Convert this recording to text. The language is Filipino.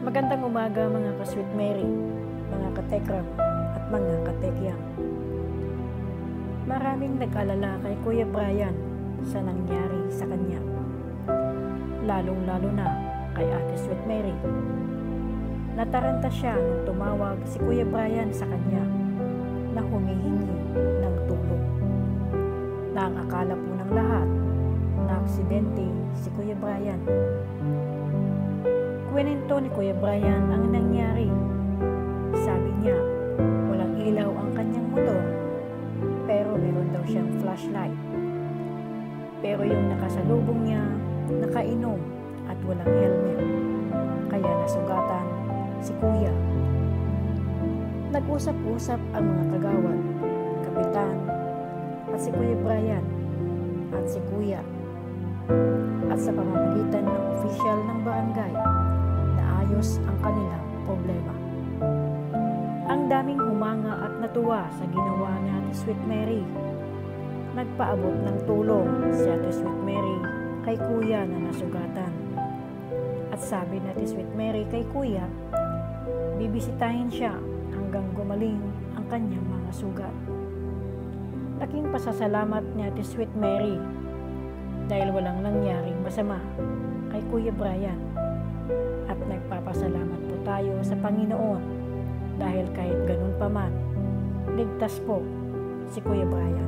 Magandang umaga mga ka-Sweet Mary, mga katekram at mga katekyang. Maraming nag-alala kay Kuya Brian sa nangyari sa kanya. Lalong-lalo na kay Ate Sweet Mary. Nataranta siya nung tumawag si Kuya Brian sa kanya na humihingi ng tulong. Na ang akala po ng lahat na aksidente si Kuya Brian. Kwento ni Kuya Brian ang nangyari. Sabi niya, walang ilaw ang kanyang motor, pero meron daw siyang flashlight. Pero yung nakasalubong niya, nakainom at walang helmet. Kaya nasugatan si Kuya. Nag-usap-usap ang mga kagawad, kapitan, at si Kuya Brian, at si Kuya. At sa pamamagitan ng opisyal ng barangay, naayos ang kanilang problema. Ang daming humanga at natuwa sa ginawa ni Sweet Mary. Nagpaabot ng tulong si Ate Sweet Mary kay Kuya na nasugatan. At sabi ni Sweet Mary kay Kuya, bibisitahin siya hanggang gumaling ang kanyang mga sugat. Laking pasasalamat ni Sweet Mary dahil walang nangyaring masama kay Kuya Brian. At nagpapasalamat po tayo sa Panginoon dahil kahit ganun pa man, ligtas po si Kuya Brian.